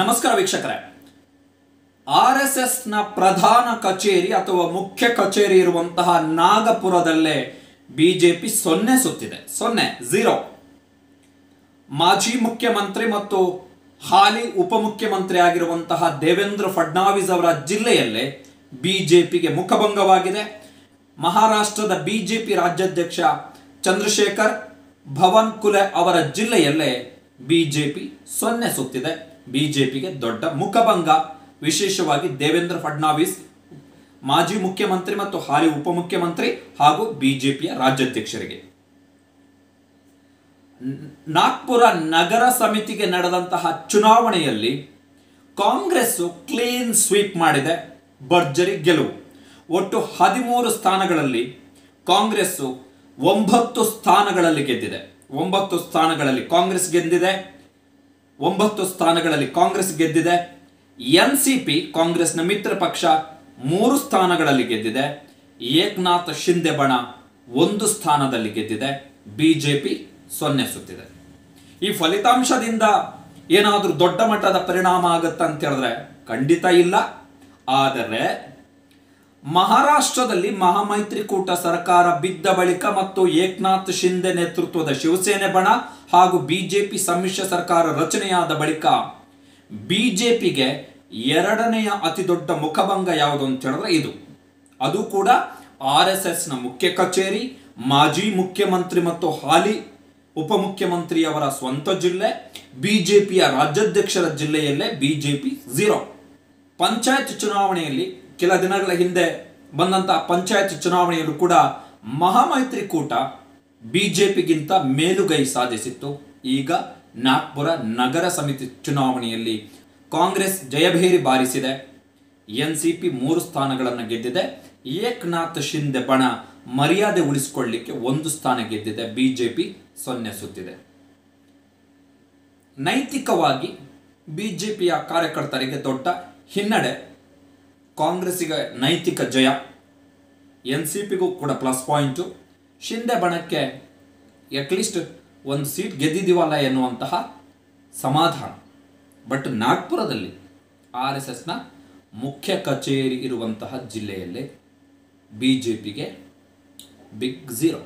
ನಮಸ್ಕಾರ ವೀಕ್ಷಕರೇ. R S ಎಸ್ನ ಪ್ರಧಾನ ಕಚೇರಿ ಅಥವಾ ಮುಖ್ಯ ಕಚೇರಿ ಇರುವಂತಹ ನಾಗಪುರದಲ್ಲೇ ಬಿಜೆಪಿ ಸೊನ್ನೆ ಸುತ್ತಿದೆ. ಸೊನ್ನೆ, ಝೀರೋ. ಮಾಜಿ ಮುಖ್ಯಮಂತ್ರಿ ಮತ್ತು ಹಾಲಿ ಉಪಮುಖ್ಯಮಂತ್ರಿ ಆಗಿರುವಂತಹ ದೇವೇಂದ್ರ ಫಡ್ನಾವಿಸ್ ಅವರ ಜಿಲ್ಲೆಯಲ್ಲೇ ಬಿಜೆಪಿಗೆ ಮುಖಭಂಗವಾಗಿದೆ. ಮಹಾರಾಷ್ಟ್ರದ ಬಿಜೆಪಿ ರಾಜ್ಯಾಧ್ಯಕ್ಷ ಚಂದ್ರಶೇಖರ್ ಭವನ್ ಕುಲೆ ಅವರ ಜಿಲ್ಲೆಯಲ್ಲೇ ಬಿಜೆಪಿ ಸೊನ್ನೆ ಸುತ್ತಿದೆ. ಬಿಜೆಪಿಗೆ ದೊಡ್ಡ ಮುಖಭಂಗ. ವಿಶೇಷವಾಗಿ ದೇವೇಂದ್ರ ಫಡ್ನಾವಿಸ್, ಮಾಜಿ ಮುಖ್ಯಮಂತ್ರಿ ಮತ್ತು ಹಾಲಿ ಉಪಮುಖ್ಯಮಂತ್ರಿ ಹಾಗೂ ಬಿಜೆಪಿಯ ರಾಜ್ಯಾಧ್ಯಕ್ಷರಿಗೆ. ನಾಗ್ಪುರ ನಗರ ಸಮಿತಿಗೆ ನಡೆದಂತಹ ಚುನಾವಣೆಯಲ್ಲಿ ಕಾಂಗ್ರೆಸ್ ಕ್ಲೀನ್ ಸ್ವೀಪ್ ಮಾಡಿದೆ. ಭರ್ಜರಿ ಗೆಲುವು. ಒಟ್ಟು ಹದಿಮೂರು ಸ್ಥಾನಗಳಲ್ಲಿ ಕಾಂಗ್ರೆಸ್ ಒಂಬತ್ತು ಸ್ಥಾನಗಳಲ್ಲಿ ಗೆದ್ದಿದೆ. ಒಂಬತ್ತು ಸ್ಥಾನಗಳಲ್ಲಿ ಕಾಂಗ್ರೆಸ್ ಗೆದ್ದಿದೆ. ಒಂಬತ್ತು ಸ್ಥಾನಗಳಲ್ಲಿ ಕಾಂಗ್ರೆಸ್ ಗೆದ್ದಿದೆ. ಎನ್ ಸಿ ಪಿ ಕಾಂಗ್ರೆಸ್ನ ಮಿತ್ರ ಪಕ್ಷ ಮೂರು ಸ್ಥಾನಗಳಲ್ಲಿ ಗೆದ್ದಿದೆ. ಏಕನಾಥ್ ಶಿಂದೆ ಬಣ ಒಂದು ಸ್ಥಾನದಲ್ಲಿ ಗೆದ್ದಿದೆ. ಬಿಜೆಪಿ ಸೊನ್ನೆ ಸುತ್ತಿದೆ. ಈ ಫಲಿತಾಂಶದಿಂದ ಏನಾದರೂ ದೊಡ್ಡ ಮಟ್ಟದ ಪರಿಣಾಮ ಆಗುತ್ತೆ ಅಂತ ಹೇಳಿದ್ರೆ ಖಂಡಿತ ಇಲ್ಲ. ಆದರೆ ಮಹಾರಾಷ್ಟ್ರದಲ್ಲಿ ಮಹಾಮೈತ್ರಿಕೂಟ ಸರ್ಕಾರ ಬಿದ್ದ ಬಳಿಕ ಮತ್ತು ಏಕನಾಥ್ ಶಿಂದೆ ನೇತೃತ್ವದ ಶಿವಸೇನೆ ಬಣ ಹಾಗೂ ಬಿಜೆಪಿ ಸಮ್ಮಿಶ್ರ ಸರ್ಕಾರ ರಚನೆಯಾದ ಬಳಿಕ ಬಿಜೆಪಿಗೆ ಎರಡನೆಯ ಅತಿ ದೊಡ್ಡ ಮುಖಭಂಗ ಯಾವುದು ಅಂತ ಹೇಳಿದ್ರೆ ಇದು. ಅದು ಕೂಡ ಆರ್ ಎಸ್ನ ಮುಖ್ಯ ಕಚೇರಿ, ಮಾಜಿ ಮುಖ್ಯಮಂತ್ರಿ ಮತ್ತು ಹಾಲಿ ಉಪಮುಖ್ಯಮಂತ್ರಿಯವರ ಸ್ವಂತ ಜಿಲ್ಲೆ, ಬಿಜೆಪಿಯ ರಾಜ್ಯಾಧ್ಯಕ್ಷರ ಜಿಲ್ಲೆಯಲ್ಲೇ ಬಿಜೆಪಿ ಝೀರೋ. ಪಂಚಾಯತ್ ಚುನಾವಣೆಯಲ್ಲಿ ಕೆಲ ದಿನಗಳ ಹಿಂದೆ ಬಂದಂತಹ ಪಂಚಾಯತ್ ಚುನಾವಣೆಯಲ್ಲೂ ಕೂಡ ಮಹಾಮೈತ್ರಿಕೂಟ ಬಿಜೆಪಿಗಿಂತ ಮೇಲುಗೈ ಸಾಧಿಸಿತ್ತು. ಈಗ ನಾಗ್ಪುರ ನಗರ ಸಮಿತಿ ಚುನಾವಣೆಯಲ್ಲಿ ಕಾಂಗ್ರೆಸ್ ಜಯಭೇರಿ ಬಾರಿಸಿದೆ. ಎನ್ ಸಿ ಪಿ ಮೂರು ಸ್ಥಾನಗಳನ್ನು ಗೆದ್ದಿದೆ. ಏಕನಾಥ್ ಶಿಂದೆ ಬಣ ಮರ್ಯಾದೆ ಉಳಿಸಿಕೊಳ್ಳಲಿಕ್ಕೆ ಒಂದು ಸ್ಥಾನ ಗೆದ್ದಿದೆ. ಬಿಜೆಪಿ ಸೊನ್ನೆ ಸುತ್ತಿದೆ. ನೈತಿಕವಾಗಿ ಬಿಜೆಪಿಯ ಕಾರ್ಯಕರ್ತರಿಗೆ ದೊಡ್ಡ ಹಿನ್ನಡೆ ಕಾಂಗ್ರೆಸ್ಸಿಗೆ ನೈತಿಕ ಜಯ. ಎನ್ ಸಿ ಪಿಗೂ ಕೂಡ ಪ್ಲಸ್ ಪಾಯಿಂಟು ಶಿಂದೆ ಬಣಕ್ಕೆ ಅಟ್ಲೀಸ್ಟ್ ಒಂದು ಸೀಟ್ ಗೆದ್ದಿದ್ದೀವಲ್ಲ ಎನ್ನುವಂತಹ ಸಮಾಧಾನ. ಬಟ್ ನಾಗ್ಪುರದಲ್ಲಿ ಆರ್ ಎಸ್ ಎಸ್ನ ಮುಖ್ಯ ಕಚೇರಿ ಇರುವಂತಹ ಜಿಲ್ಲೆಯಲ್ಲಿ ಬಿ ಜೆ ಪಿಗೆ ಬಿಗ್ ಝೀರೋ